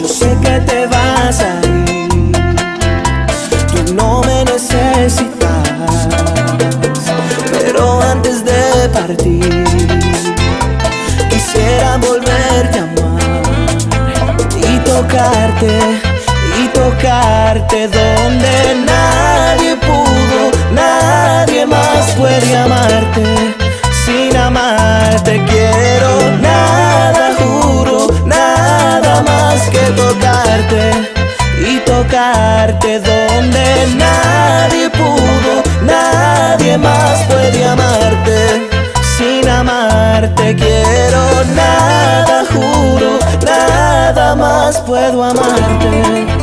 Yo sé que te vas a ir. Tú no me necesitas. Pero antes de partir, quisiera volverte a amar y tocarte, y tocarte donde nadie pudo, nadie más puede amarte. Sin amarte quiero que tocarte y tocarte donde nadie pudo, nadie más puede amarte. Sin amarte quiero nada, juro, nada más puedo amarte.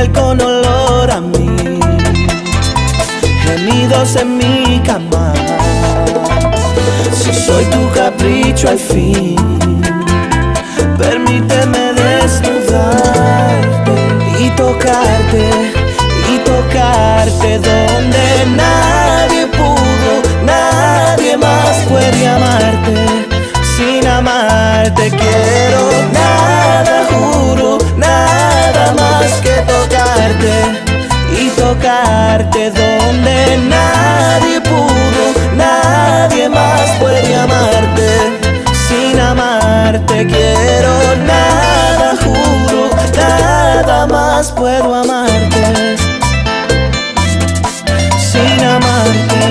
Piel con olor a mí, gemidos en mi cama. Si soy tu capricho al fin, permíteme desnudarte y tocarte, y tocarte donde nadie pudo, nadie más puede amarte. Sin amarte quiero nada, juro, más puedo amarte. Sin amarte,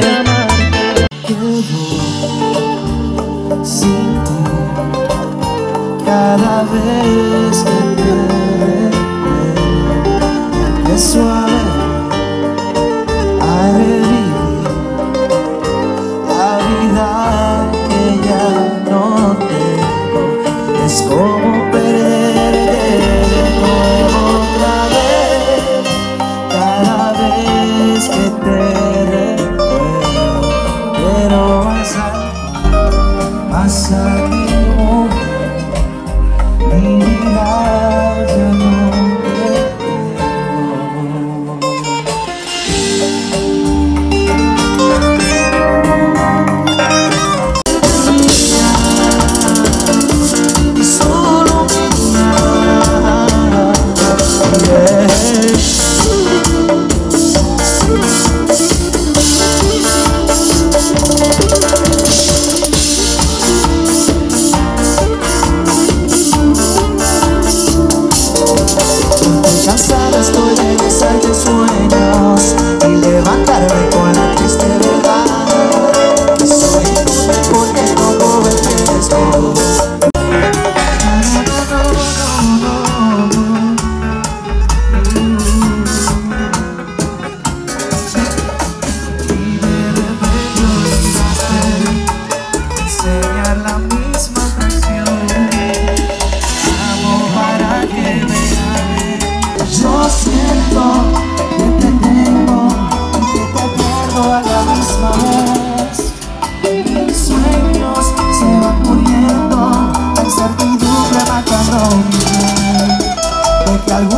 sin ti cada vez que te Cansada, estoy de besarte sueños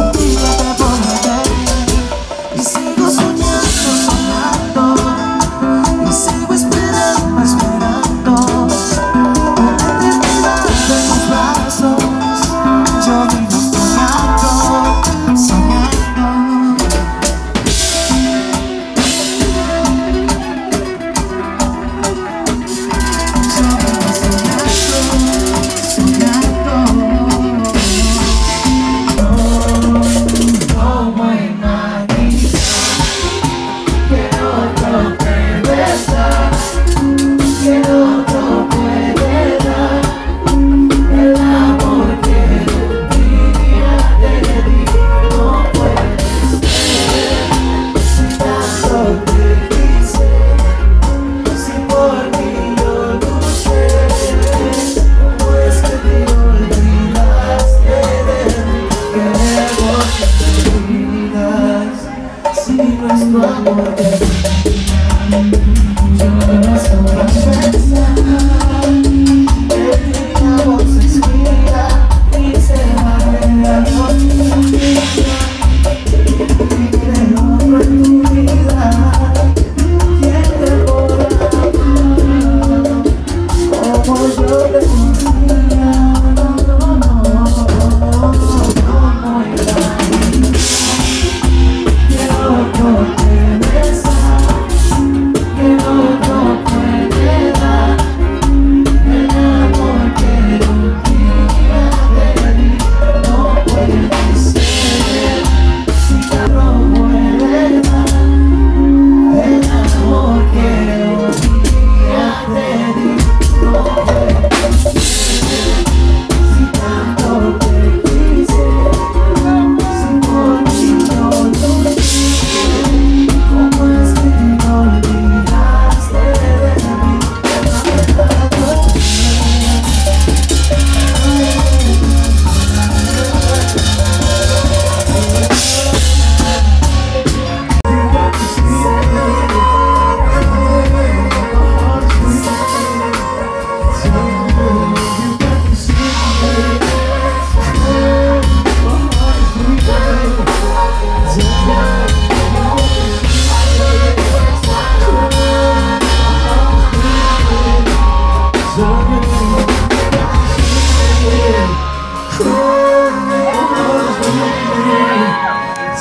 through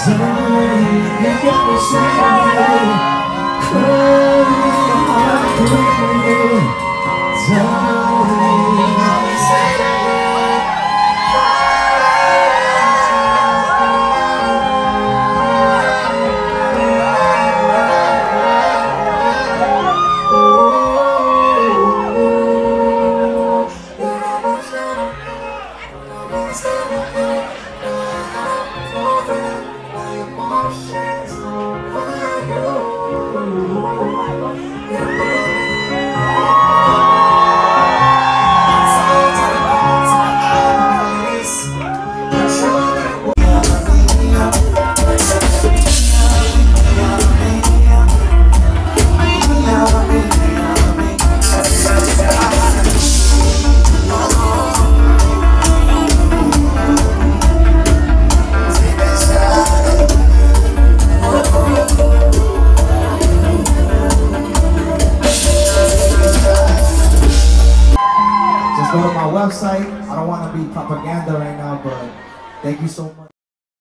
dying You. got me